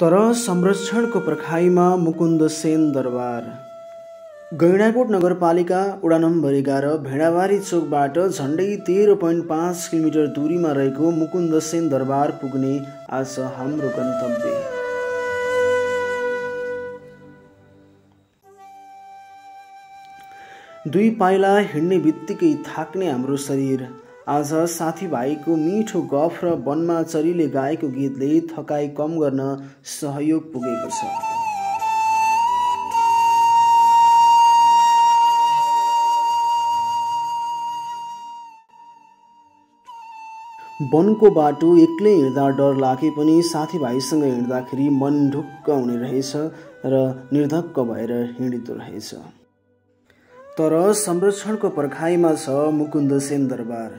तर संरक्षणको पर्खाइमा मुकुन्द सेन दरबार। गैँडाकोट नगरपालिका वडा नम्बर एघार भेडाबारी चोकबाट झन्डै तेह्र पोइन्ट पाँच किलोमिटर दूरीमा रहेको मुकुन्द सेन दरबार पुग्ने आज हाम्रो गन्तव्य। दुई पाइला हिँड्ने बित्तिकै थाक्ने हाम्रो शरीर। आज साथीभाइको मिठो गफ र वनमा चरीले गाएको गीतले थकाइ कम गर्न सहयोग पुगेको छ। वनको बाटो एक्लै हिँड्दा डर लागे पनि साथीभाइसँग हिँड्दाखेरि मन ढुक्क हुने रहेछ र निर्धक्क भएर हिँडिदो रहेछ। तर संरक्षणको पर्खाइमा छ मुकुन्द सेन दरबार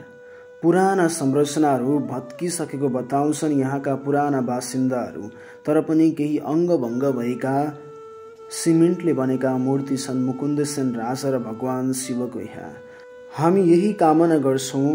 पुराना संरचनाहरू भत्किसकेको बताउँछन् यहाँका पुराना बासिन्दाहरू। तर पनि केही अङ्गभङ्ग भएका सिमेन्टले बनेका मूर्ति छन् मुकुन्द सेन राजा र भगवान् शिवको यहाँ। हामी यही कामना गर्छौँ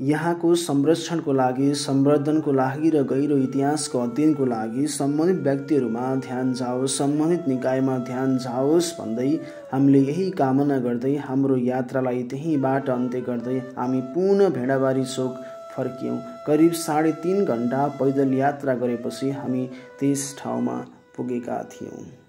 यहाँको संरक्षणको लागि सम्वर्धनको लागि र गहिरो इतिहासको अध्ययनको लागि सम्बन्धित व्यक्तिहरूमा ध्यान जाओस् सम्बन्धित निकायमा ध्यान जाओस् भन्दै हामीले यही कामना गर्दै हाम्रो यात्रालाई त्यहीँबाट अन्त्य गर्दै हामी पुनः भेडाबारी चोक फर्क्यौँ। करिब साढे तिन घन्टा पैदल यात्रा गरेपछि हामी त्यस ठाउँमा पुगेका थियौँ।